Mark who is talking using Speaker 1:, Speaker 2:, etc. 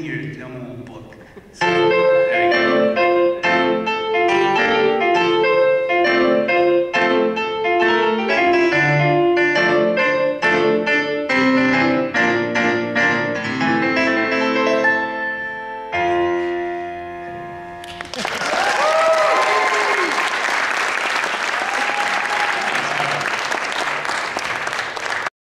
Speaker 1: to tem um pouco.